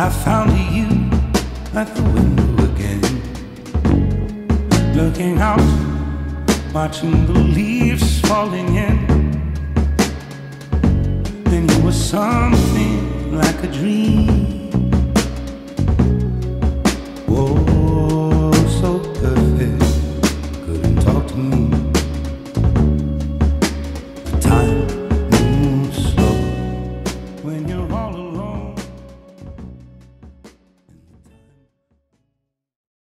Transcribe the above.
I found you at the window again, looking out, watching the leaves falling in. And you were something like a dream. Oh, so perfect, couldn't talk to me. Time moves slow when you're